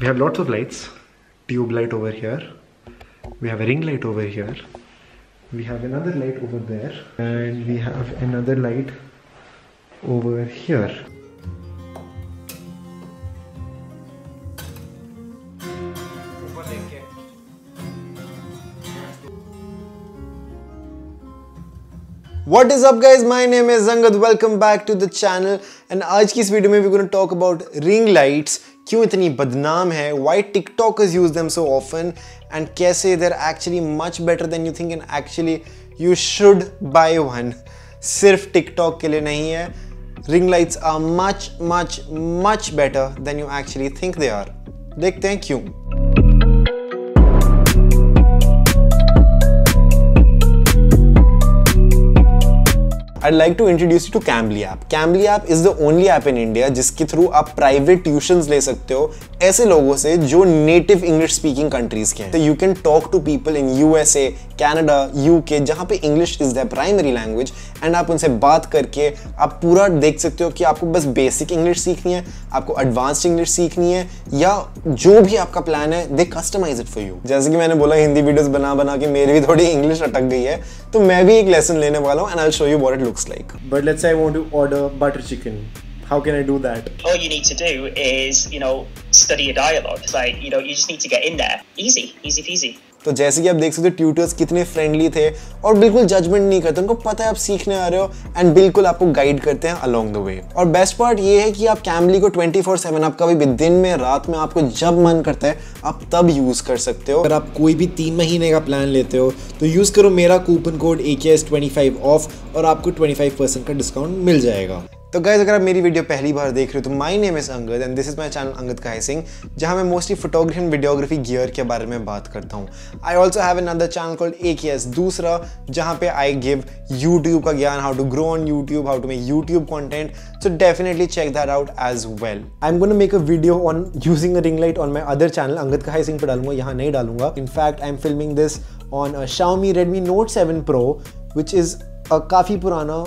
We have lots of lights. Tube light over here. We have a ring light over here. We have another light over there. And we have another light over here. What is up guys, my name is Zangad, welcome back to the channel and आज की इस video में we're going to talk about ring lights क्यों इतनी बदनाम है? Why TikTok is use them so often and कैसे they're actually much better than you think and actually you should buy one सिर्फ़ टिकटॉक के लिए नहीं है। Ring lights are much much much better than you actually think they are देखते हैं क्यों। Like to introduce you to Cambly app. Cambly app is the only app in India जिसके थ्रू आप प्राइवेट ट्यूशंस ले सकते हो ऐसे लोगों से जो नेटिव इंग्लिश स्पीकिंग कंट्रीज़ के हैं तो you can talk to people in U S A Canada UK जहाँ पे English is the primary language and आप उनसे बात करके आप पूरा देख सकते हो कि आपको बस बेसिक इंग्लिश सीखनी है, आपको एडवांस्ड इंग्लिश सीखनी है या जो भी आपका प्लान है they customize it for you जैसे कि मैंने बोला, हिंदी वीडियोस बना बना के मेरी भी थोड़ी इंग्लिश अटक गई है तो मैं भी एक लेसन लेने वाला हूँ and I show you what it looks like. But let's say I want to order butter chicken. How can I do that? all you need to do is, you know, study a dialogue. It's like, you know, you just need to get in there. Easy, easy peasy. तो जैसे कि आप देख सकते हो tutors कितने friendly थे और बिल्कुल जजमेंट नहीं करते, उनको पता है आप सीखने आ रहे हो एंड बिल्कुल आपको गाइड करते हैं अलोंग द वे और बेस्ट पार्ट ये है कि आप कैमली को 24 फोर सेवन आप कभी भी दिन में, रात में आपको जब मन करता है, आप तब यूज़ कर सकते हो। अगर आप कोई भी तीन महीने का प्लान लेते हो तो यूज़ करो मेरा कूपन कोड ए K S twenty five off और आपको ट्वेंटी फाइव परसेंट का डिस्काउंट मिल जाएगा। तो गाइज़ अगर आप मेरी वीडियो पहली बार देख रहे हो तो my name is Angad and this is my channel Angad Kay Singh जहाँ मैं mostly photography and videography gear के बारे में बात करता हूँ। I also have another channel called A K S दूसरा, जहाँ पे आई गिव यूट्यूब का ज्ञान how to grow on YouTube how to make YouTube content so definitely check that out as well I am gonna make a video on using a ring light on my other channel Angad Kay Singh पर डालूँगा, यहाँ नहीं डालूँगा। In fact I am filming this on Redmi Note 7 Pro, which is a काफ़ी पुराना,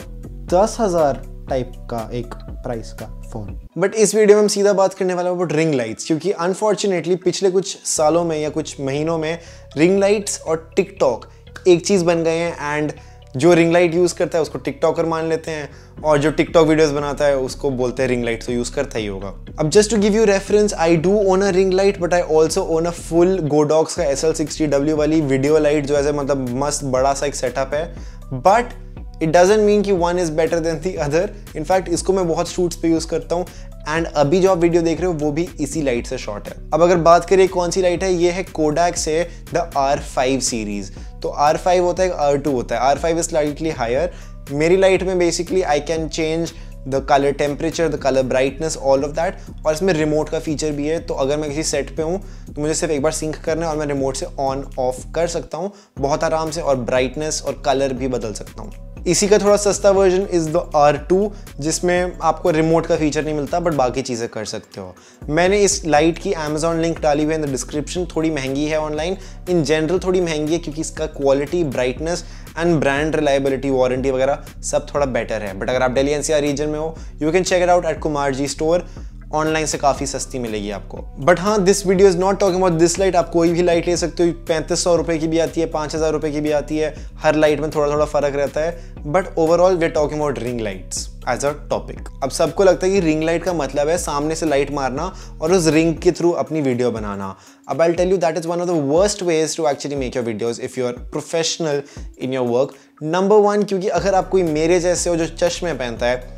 दस हज़ार type का एक प्राइस का फ़ोन बट इस वीडियो में हम सीधा बात करने वाला अबाउट रिंग लाइट्स क्योंकि अनफॉर्चुनेटली पिछले कुछ सालों में या कुछ महीनों में रिंग लाइट्स और टिकटॉक एक चीज़ बन गए हैं एंड जो रिंग लाइट यूज़ करता है उसको टिकटॉकर मान लेते हैं और जो टिकटॉक वीडियोस बनाता है उसको बोलते हैं रिंग लाइट तो यूज़ करता ही होगा। अब just to give you reference I do own a ring light but I also own a full Godox का एस एल सिक्सटी डब्ल्यू वाली वीडियो लाइट जो है मतलब मस्त बड़ा सा एक सेटअप है। बट इट डजेंट मीन कि one is better than the other in fact इसको मैं बहुत शूट्स पे यूज़ करता हूँ। एंड अभी जो आप वीडियो देख रहे हो, वो भी इसी लाइट से शॉट है। अब अगर बात करें, कौन सी लाइट है? ये है कोडैक से द आर फाइव सीरीज़ तो आर फाइव होता है आर टू होता है। R five is slightly higher मेरी लाइट में basically I can change the colour temperature the colour brightness all of that और इसमें रिमोट का फीचर भी है। तो अगर मैं किसी सेट पे हूँ तो मुझे सिर्फ़ एक बार सिंक करना है और मैं रिमोट से ऑन ऑफ़ कर सकता हूँ। बहुत आराम से और ब्राइटनेस और कलर भी बदल सकता हूँ। इसी का थोड़ा सस्ता version is the R two जिसमें आपको रिमोट का फीचर नहीं मिलता बट बाकी चीज़ें कर सकते हो। मैंने इस लाइट की अमेजोन लिंक डाली हुई है इन द डिस्क्रिप्शन थोड़ी महँगी है ऑनलाइन इन जनरल थोड़ी महँगी है, क्योंकि इसका quality brightness and brand reliability warranty वगैरह सब थोड़ा बेटर है। बट अगर आप डेली एनसीआर रीजन में हो you can check it out at Kumar ji store online से काफ़ी सस्ती मिलेगी आपको। बट हाँ this video is not talking about this light आप कोई भी लाइट ले सकते हो, पैंतीस सौ रुपए की भी आती है, पाँच हज़ार रुपए की भी आती है। हर लाइट में थोड़ा थोड़ा फ़र्क रहता है। But overall we talking about ring lights as a topic अब सबको लगता है कि रिंग लाइट का मतलब है सामने से लाइट मारना और उस रिंग के थ्रू अपनी वीडियो बनाना। अब I tell you that is one of the worst ways to actually make your videos if you are professional in your work number one क्योंकि अगर आप कोई मेरे जैसे हो जो चश्मे पहनता है,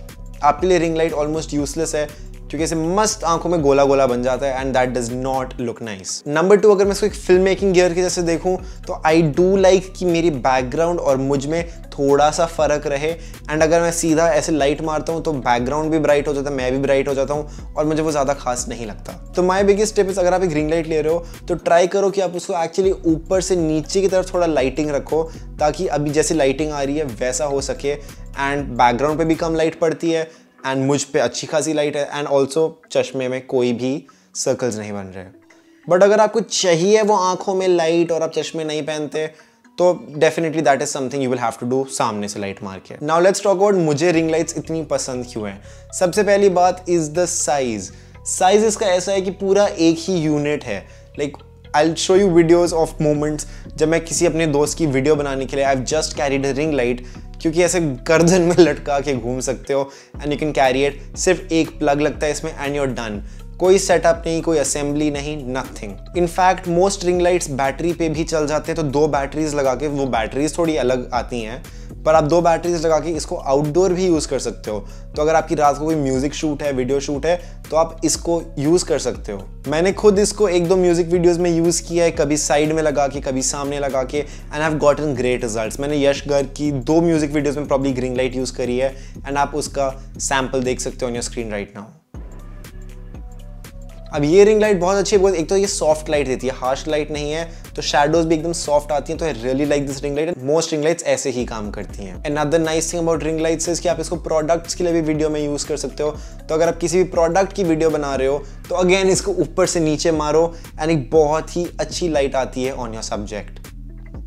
आपके लिए रिंग लाइट ऑलमोस्ट यूजलेस है। क्योंकि ऐसे मस्त आँखों में गोला गोला बन जाता है and that does not look nice number two अगर मैं इसको एक फ़िल्म मेकिंग गियर के जैसे देखूँ तो आई डू लाइक कि मेरी बैकग्राउंड और मुझमें थोड़ा सा फ़र्क रहे। एंड अगर मैं सीधा ऐसे लाइट मारता हूँ तो बैकग्राउंड भी ब्राइट हो जाता है मैं भी ब्राइट हो जाता हूँ और मुझे वो ज़्यादा खास नहीं लगता। तो माई बिगेस्ट टिप इज़ अगर आप एक ग्रीन लाइट ले रहे हो तो ट्राई करो कि आप उसको एक्चुअली ऊपर से नीचे की तरफ़ थोड़ा लाइटिंग रखो, ताकि अभी जैसे लाइटिंग आ रही है, वैसा हो सके। एंड बैकग्राउंड पे भी कम लाइट पड़ती है। एंड मुझ पे अच्छी खासी लाइट है एंड ऑल्सो चश्मे में कोई भी सर्कल्स नहीं बन रहे। बट अगर आपको चाहिए वो आँखों में लाइट और आप चश्मे नहीं पहनते तो definitely that is something you will have to do सामने से लाइट मार के। नाउ लेट्स टॉक अबाउट मुझे रिंग लाइट्स इतनी पसंद क्यों है। सबसे पहली बात इज़ द साइज़ साइज़ इसका ऐसा है कि पूरा एक ही यूनिट है। Like I show you videos of moments जब मैं किसी अपने दोस्त की वीडियो बनाने के लिए I have just carried ring light क्योंकि ऐसे गर्दन में लटका के घूम सकते हो and you can carry it सिर्फ़ एक प्लग लगता है इसमें एंड यूर डन कोई सेटअप नहीं, कोई असेंबली नहीं nothing in fact most ring lights battery पे भी चल जाते हैं तो दो बैटरीज लगा के, वो बैटरीज थोड़ी अलग आती हैं, पर आप दो बैटरीज लगा के इसको आउटडोर भी यूज़ कर सकते हो। तो अगर आपकी रात को कोई म्यूज़िक शूट है वीडियो शूट है तो आप इसको यूज़ कर सकते हो। मैंने खुद इसको एक दो म्यूज़िक वीडियोस में यूज़ किया है, कभी साइड में लगा के, कभी सामने लगा के and have gotten great result मैंने यश गर्ग की दो म्यूज़िक वीडियोज़ में प्रॉब्ली ग्रीन लाइट यूज़ करी है एंड आप उसका सैंपल देख सकते हो on your screen right now अब ये रिंग लाइट बहुत अच्छी है एक तो ये सॉफ्ट लाइट देती है हार्श लाइट नहीं है तो शेडोज भी एकदम सॉफ्ट आती हैं तो I really like this ring light most ring lights ऐसे ही काम करती हैं। And other nice thing about ring lights is कि आप इसको प्रोडक्ट्स के लिए भी वीडियो में यूज़ कर सकते हो। तो अगर आप किसी भी प्रोडक्ट की वीडियो बना रहे हो तो अगेन इसको ऊपर से नीचे मारो एंड एक बहुत ही अच्छी लाइट आती है ऑन योर सब्जेक्ट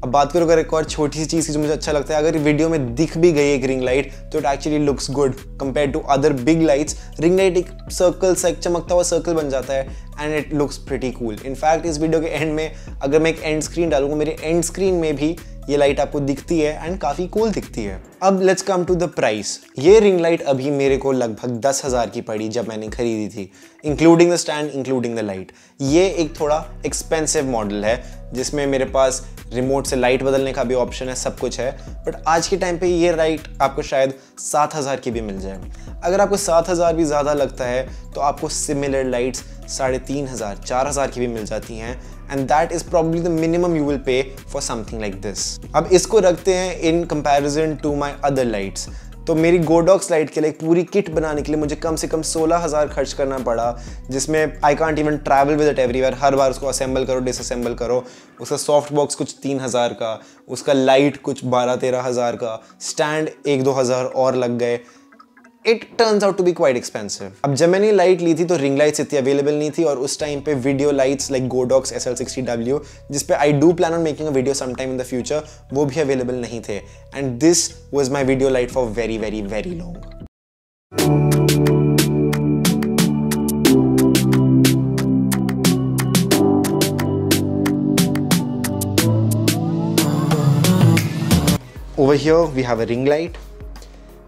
अब बात करो, अगर एक और छोटी सी चीज़ की जो मुझे अच्छा लगता है, अगर वीडियो में दिख भी गई एक रिंग लाइट तो it actually looks good compare to other big lights ring light एक सर्कल सा, एक चमकता हुआ सर्कल बन जाता है and it looks pretty cool in fact इस वीडियो के एंड में, अगर मैं एक एंड स्क्रीन डालूँगा, मेरे एंड स्क्रीन में भी ये लाइट आपको दिखती है एंड काफ़ी कूल दिखती है। अब let's come to the price ये रिंग लाइट अभी मेरे को लगभग दस हज़ार की पड़ी जब मैंने खरीदी थी including the stand including the light ये एक थोड़ा एक्सपेंसिव मॉडल है, जिसमें मेरे पास रिमोट से लाइट बदलने का भी ऑप्शन है, सब कुछ है। बट आज के टाइम पे ये लाइट आपको शायद सात हज़ार की भी मिल जाए। अगर आपको सात हज़ार भी ज़्यादा लगता है तो आपको सिमिलर लाइट्स साढ़े तीन हज़ार, चार हज़ार की भी मिल जाती हैं। And that is probably the minimum you will pay for something like this अब इसको रखते हैं in comparison to my other lights तो मेरी गोडॉक्स लाइट के लिए पूरी किट बनाने के लिए मुझे कम से कम सोलह हज़ार खर्च करना पड़ा, जिसमें I can't even travel with it everywhere हर बार उसको असेंबल करो डिसअसेंबल करो। उसका सॉफ्ट बॉक्स कुछ तीन हज़ार का, उसका लाइट कुछ बारह तेरह हज़ार का। स्टैंड एक दो हज़ार और लग गए। It turns out to be quite expensive अब जब मैंने लाइट ली थी तो रिंग लाइट्स इतनी अवेलेबल नहीं थी और उस टाइम पे video lights like Godox S L sixty W जिसपे I do plan on making a video some time in the future वो भी अवेलेबल नहीं थे. And this was my video light for very very very long Over here, we have a ring light.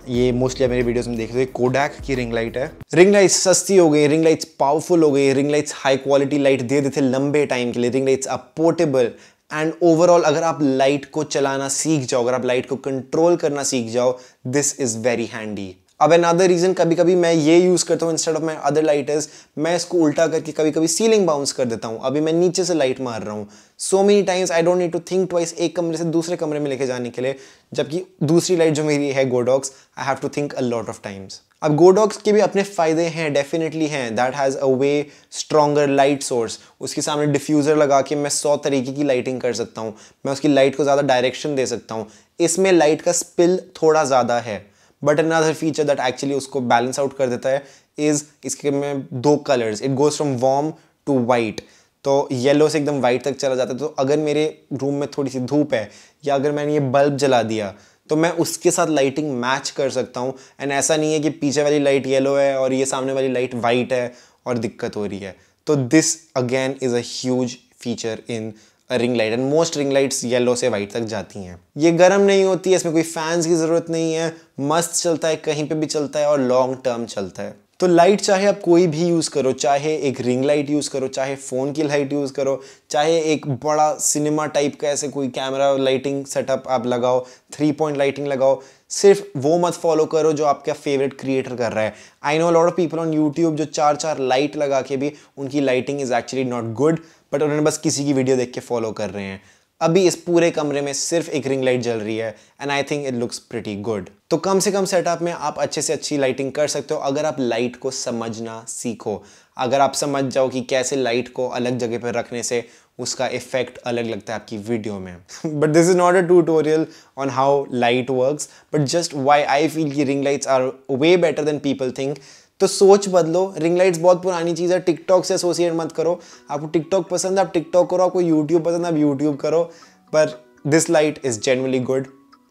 ये mostly मेरे videos में देख रहे हैं कोडैक की रिंग लाइट है। रिंग लाइट्स सस्ती हो गई रिंग लाइट्स पावरफुल हो गई ring lights high quality light दे देते लंबे टाइम के लिए ring lights are portable and overall अगर आप लाइट को चलाना सीख जाओ, अगर आप लाइट को कंट्रोल करना सीख जाओ दिस इज़ वेरी हैंडी अब अनदर रीजन कभी कभी मैं ये यूज़ करता हूँ instead of my other lighters मैं इसको उल्टा करके कभी कभी सीलिंग बाउंस कर देता हूँ। अभी मैं नीचे से लाइट मार रहा हूँ। So many times I don't need to think twice एक कमरे से दूसरे कमरे में लेके जाने के लिए, जबकि दूसरी लाइट जो मेरी है Godox I have to think a lot of times अब गोडॉक्स के भी अपने फ़ायदे हैं डेफिनेटली हैं। That has a way stronger light source उसके सामने डिफ्यूज़र लगा के मैं सौ तरीके की लाइटिंग कर सकता हूँ। मैं उसकी लाइट को ज़्यादा डायरेक्शन दे सकता हूँ। इसमें लाइट का स्पिल थोड़ा ज़्यादा है। But another feature that actually उसको बैलेंस आउट कर देता है इज़ इसके में दो colours it goes from warm to white तो येलो से एकदम वाइट तक चला जाता है। तो अगर मेरे रूम में थोड़ी सी धूप है या अगर मैंने ये बल्ब जला दिया तो मैं उसके साथ लाइटिंग मैच कर सकता हूँ। एंड ऐसा नहीं है कि पीछे वाली लाइट येलो है और ये सामने वाली लाइट वाइट है और दिक्कत हो रही है। तो this again is a huge feature in ring light and most ring lights yellow से वाइट तक जाती हैं। ये गर्म नहीं होती है इसमें कोई फैंस की ज़रूरत नहीं है, मस्त चलता है, कहीं पे भी चलता है, और लॉन्ग टर्म चलता है। तो लाइट चाहे आप कोई भी यूज़ करो, चाहे एक रिंग लाइट यूज़ करो, चाहे फ़ोन की लाइट यूज़ करो, चाहे एक बड़ा सिनेमा टाइप का ऐसे कोई कैमरा लाइटिंग सेटअप आप लगाओ थ्री पॉइंट लाइटिंग लगाओ सिर्फ़ वो मत फॉलो करो जो आपका फेवरेट क्रिएटर कर रहा है। I know lot of people on YouTube जो चार चार लाइट लगा के भी, उनकी lighting is actually not good but उन्होंने बस किसी की वीडियो देख के फॉलो कर रहे हैं। अभी इस पूरे कमरे में सिर्फ़ एक रिंग लाइट जल रही है and I think it looks pretty good तो कम से कम सेटअप में आप अच्छे से अच्छी लाइटिंग कर सकते हो, अगर आप लाइट को समझना सीखो। अगर आप समझ जाओ कि कैसे लाइट को अलग जगह पर रखने से उसका इफ़ेक्ट अलग लगता है आपकी वीडियो में। But this is not a tutorial on how light work but just why I feel की ring lights are way better than people think तो सोच बदलो रिंग लाइट्स बहुत पुरानी चीज़ है टिकटॉक से एसोसिएट मत करो। आपको टिकटॉक पसंद है, आप टिकटॉक करो, आपको यूट्यूब पसंद है, आप यूट्यूब करो। पर this light is genuinely good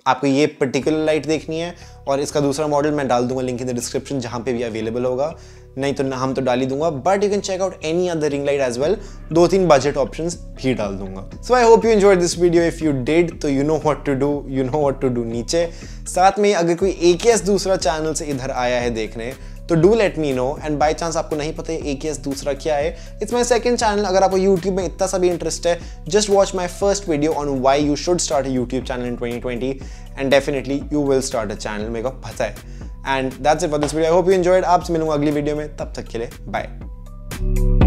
आपको ये पर्टिकुलर लाइट देखनी है और इसका दूसरा मॉडल मैं डाल दूँगा लिंक इन द डिस्क्रिप्शन जहाँ पे भी अवेलेबल होगा। नहीं तो ना, हम तो डाल ही दूँगा but you can check out any other ring light as well दो तीन बजट ऑप्शंस भी डाल दूँगा। So I hope you enjoy this video if you did तो you know what to do you know what to do नीचे। साथ में अगर कोई एक दूसरा चैनल से इधर आया है देखने तो do let me know and by chance आपको नहीं पता ए दूसरा क्या है? इट्स माई सेकेंड चैनल अगर आपको यूट्यूब में इतना सा भी इंटरेस्ट है just watch my first video on why you should start a YouTube channel in 2020 and definitely you will start a channel मेरे को पता है. And that's it for this video I hope you enjoyed आपसे मिलूँगा अगली video में. तब तक के लिए बाय